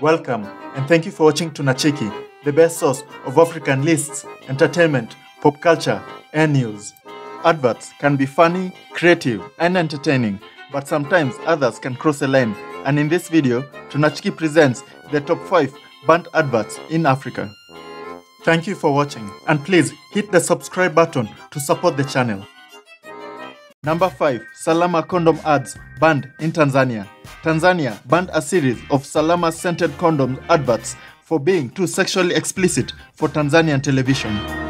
Welcome, and thank you for watching 2nacheki, the best source of African lists, entertainment, pop culture, and news. Adverts can be funny, creative, and entertaining, but sometimes others can cross a line. And in this video, 2nacheki presents the top 5 banned adverts in Africa. Thank you for watching, and please hit the subscribe button to support the channel. Number 5 Salama condom ads banned in Tanzania. Tanzania banned a series of Salama scented condom adverts for being too sexually explicit for Tanzanian television.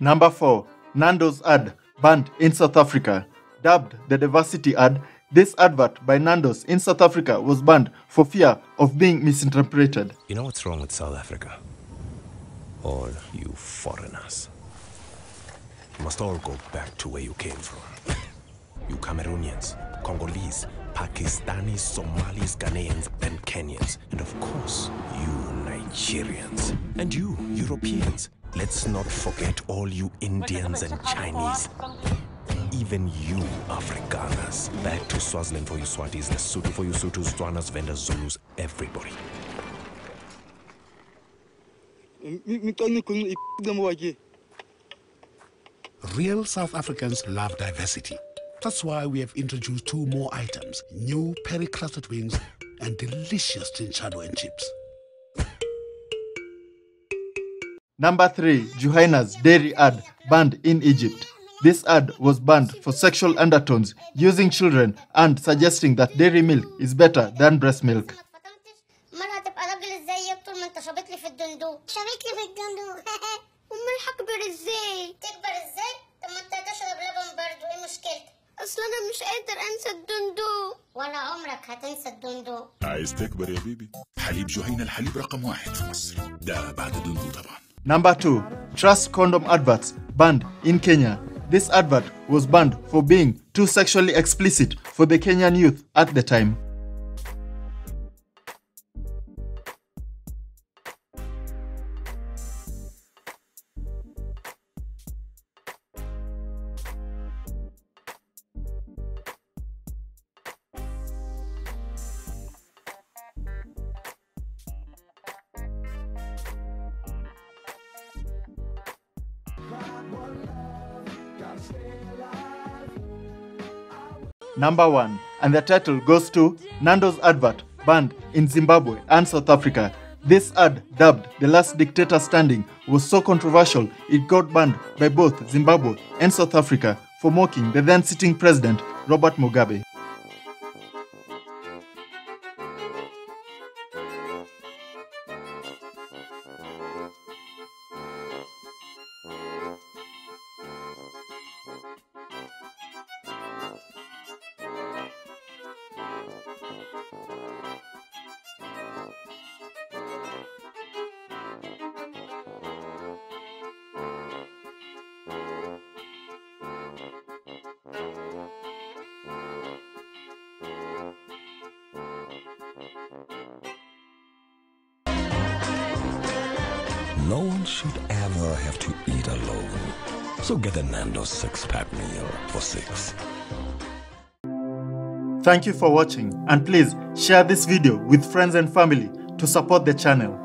Number 4. Nando's ad banned in South Africa. Dubbed the diversity ad, this advert by Nando's in South Africa was banned for fear of being misinterpreted. You know what's wrong with South Africa? All you foreigners. You must all go back to where you came from. You Cameroonians, Congolese, Pakistanis, Somalis, Ghanaians, and Kenyans. And of course, you Nigerians. And you, Europeans. Let's not forget all you Indians and Chinese. Even you Afrikaners. Back to Swaziland for you Swatis, Lesotho for you Sothos, Tswanas, Vendas, Zulus, everybody. Real South Africans love diversity. That's why we have introduced two more items new peri crusted wings and delicious chinchado and chips. Number 3. Juhayna's dairy ad banned in Egypt. This ad was banned for sexual undertones, using children, and suggesting that dairy milk is better than breast milk. عايز تكبر يا بيبي؟ حليب جهينة الحليب رقم واحد في مصر. ده بعد طبعا. Number 2. Trust condom adverts banned in Kenya. This advert was banned for being too sexually explicit for the Kenyan youth at the time. Number 1. And the title goes to Nando's advert banned in Zimbabwe and South Africa. This ad, dubbed The Last Dictator Standing, was so controversial it got banned by both Zimbabwe and South Africa for mocking the then sitting president, Robert Mugabe. No one should ever have to eat alone. So get a Nando's six pack meal for six. Thank you for watching and please share this video with friends and family to support the channel.